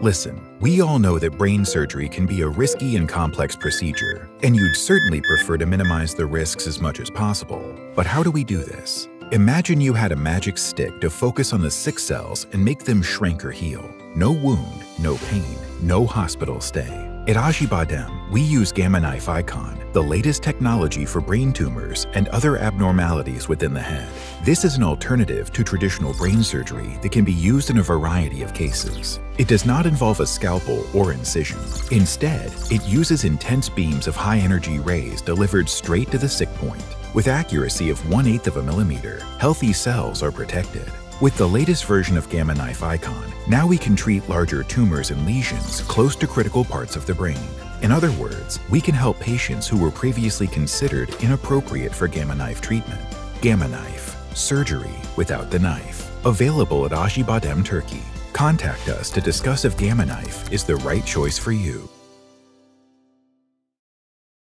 Listen, we all know that brain surgery can be a risky and complex procedure, and you'd certainly prefer to minimize the risks as much as possible. But how do we do this? Imagine you had a magic stick to focus on the sick cells and make them shrink or heal. No wound, no pain, no hospital stay. At Acibadem, we use Gamma Knife Icon, the latest technology for brain tumors and other abnormalities within the head. This is an alternative to traditional brain surgery that can be used in a variety of cases. It does not involve a scalpel or incision. Instead, it uses intense beams of high-energy rays delivered straight to the sick point. With accuracy of one-eighth of a millimeter, healthy cells are protected. With the latest version of Gamma Knife Icon, now we can treat larger tumors and lesions close to critical parts of the brain. In other words, we can help patients who were previously considered inappropriate for Gamma Knife treatment. Gamma Knife, surgery without the knife. Available at Acibadem Turkey. Contact us to discuss if Gamma Knife is the right choice for you.